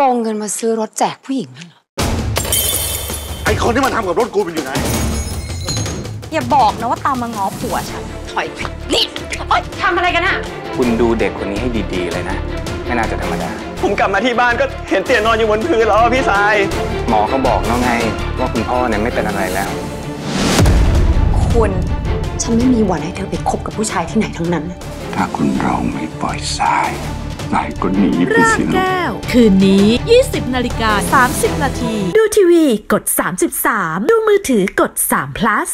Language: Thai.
โกงเงินมาซื้อรถแจกผู้หญิงนั่นเหรอ ไอ้คนที่มันทำกับรถกูมันอยู่ไหน อย่าบอกนะว่าตามมาง้อผัวฉัน ถอยไปนี่โอ๊ยทำอะไรกันอะคุณดูเด็กคนนี้ให้ดีๆเลยนะ ไม่น่าจะธรรมดา ผมกลับมาที่บ้านก็เห็นเตี่ยนอนอยู่บนพื้นแล้วอะพี่ชาย หมอเขาบอกแล้วไง ว่าคุณพ่อเนี่ยไม่เป็นอะไรแล้ว คุณฉันไม่มีวันให้เธอไปคบกับผู้ชายที่ไหนทั้งนั้น ถ้าคุณเราไม่ปล่อยสาย นายก็หนีไปรากสิลูก แก้ว คืนนี้ 20 นาฬิกา 30 นาที ดูทีวีกด 33 ดูมือถือกด3 plus